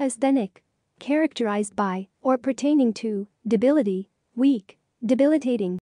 Asthenic. Characterized by or pertaining to debility, weak, debilitating,